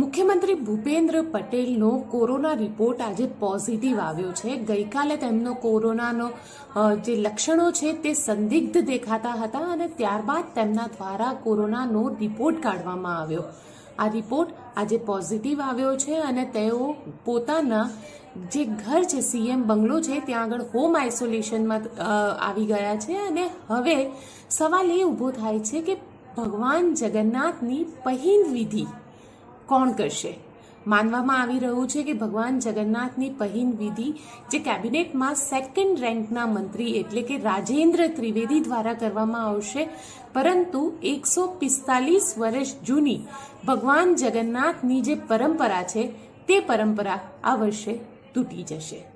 મુખ્યમંત્રી ભૂપેન્દ્ર પટેલનો corona report આજે પોઝિટિવ આવ્યો છે. ગઈકાલે તેમનો કોરોનાનો જે લક્ષણો છે તે સંદિગ્ધ દેખાતા હતા અને ત્યારબાદ તેમના દ્વારા કોરોનાનો રિપોર્ટ કાઢવામાં આવ્યો. આ રિપોર્ટ આજે પોઝિટિવ આવ્યો છે અને તેઓ પોતાના જે ઘર છે, સીએમ બંગલો છે, ત્યાં આગળ હોમ આઇસોલેશનમાં આવી ગયા છે અને હવે સવાલ એ ઊભો થાય છે કે ભગવાન જગન્નાથની પહિન વિધિ કોણ કરશે? માનવામાં આવી રહ્યું છે કે ભગવાન જગન્નાથની પહેન વિધિ, જે કેબિનેટમાં સેકન્ડ રેન્કના મંત્રી એટલે કે રાજેન્દ્ર ત્રિવેદી દ્વારા કરવામાં આવશે, પરંતુ એકસો પિસ્તાલીસ વર્ષ જૂની ભગવાન જગન્નાથની જે પરંપરા છે, તે પરંપરા આ વર્ષે તૂટી જશે.